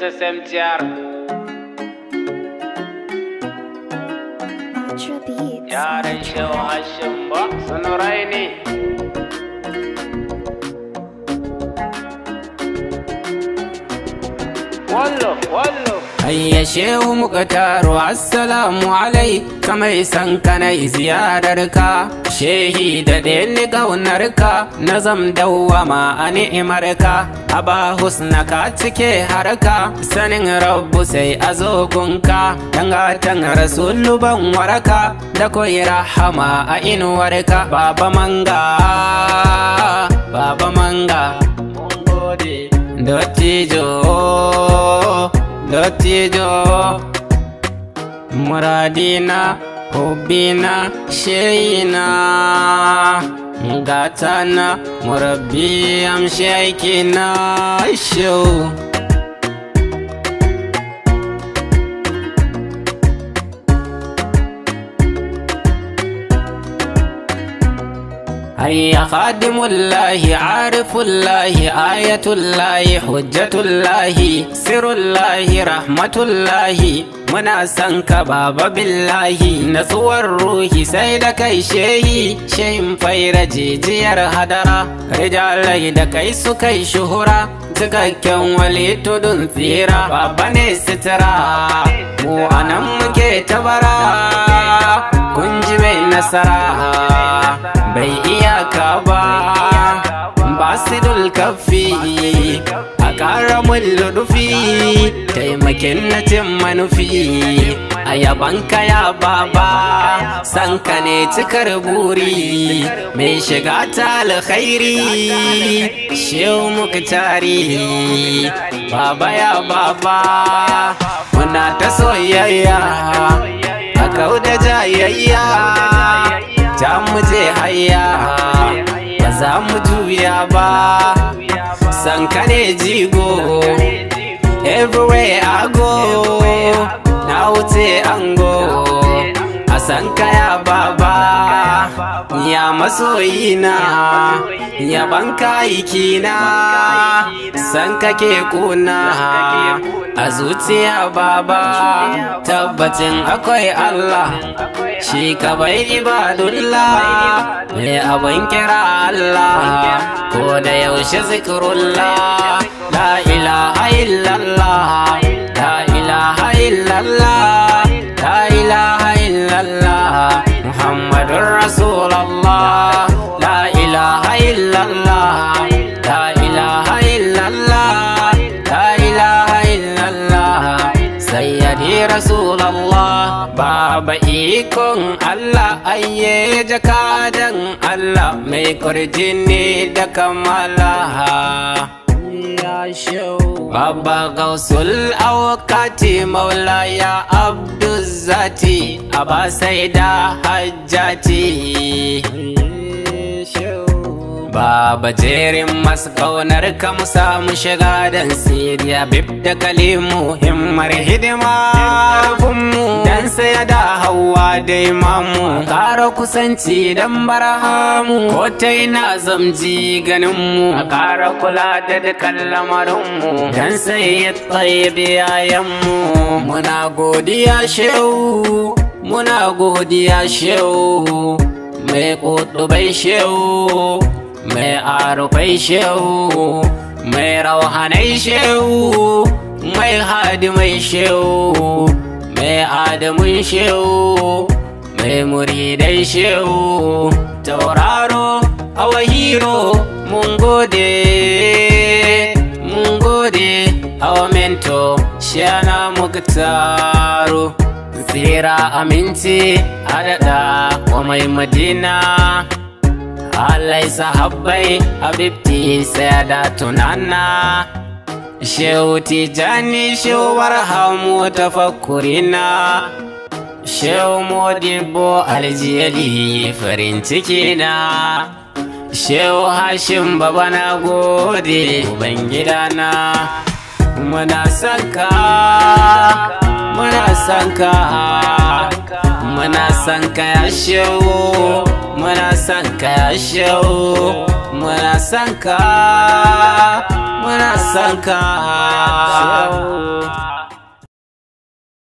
this is MTR. Yaran cewa hashin. Wallo, wallo. Ayya shehu muka taro assalamu alai kamai san kanai ziyarar ka. Shehi da ni ƙaunar ka na zam dawwama a ni'imar ka. Aba husna ka cike harka sanin rabbu sai a zogunka dangatan rasulu ban waraka da koyi rahama a inuwar ka. Baba manga baba manga dottijo dottijo muradina hubbina sheyina gatana murabbi am shaikina show hayya khadimullahi arifullahi ayatullahi hujjatullahi sirullahi rahmatullahi muna son ka baba billahi natsuwar ruhi sai da kai shehi shehin faira jijiyar hadara rijalai da kai su kai shuhura cikakken wali tudun tsira baba ne sitira mu a nan muke tabara kun ji mai nasara bai iyaka ba. Basidul kafi a ƙara ludufi taimakin na cin manufi. A yabanka ya baba sanka ne cikar buri. Mai shiga ta alkhairi shehu muktari baba ya baba muna ta soyayya a kau da jayayya. Ta muje hayya ba za mu juya ba. Sanka ne jigo everywhere I go. Na wuce ango a sanka ya baba. Ya masoyina ya banka ikina san kake kuna a zuciya baba. Tabbacin akwai Allah. Shi ka bai ibadullah mai abin kira Allah. Ko da yaushe zikirullah la ilaha illallah la ilaha illallah la ilaha illallah muhammadun rasulallah ikon Allah ayye jakadan Allah mai kurjini da kamala. Baba gausul awakati maulaya abduzati aba saida hajjati. Baba jerin masu ƙaunar ka mu samu shiga dan siriya. Bib da kalimu himmar hidima mu dan saya da hawa dai mamu kara kusanci dan barahamu. Ko ta ina zamji ganin mu a kara kula da dukkan lamarin mu dan sai ya tsaye biyayen mu muna godiya shehu muna godiya shehu. Mai kutubai shehu. Mai arufai shehu mai rauhanai shehu mai hadimai shehu mai adamun shehu mai muridai shehu tauraro awahiro mun gode mun gode awa mento shana muktaro tsira aminci adada wa mai madina. Alai sahabbai habibti sai da tunana shehu tijani shehu warhamu tafakkurina shehu modibo aljiyali farin shehu hashim baba na gode ubangidana. Muna sanka muna sanka muna sanka ya shehu. Muna sanka ya shehu. Muna sanka muna son ka.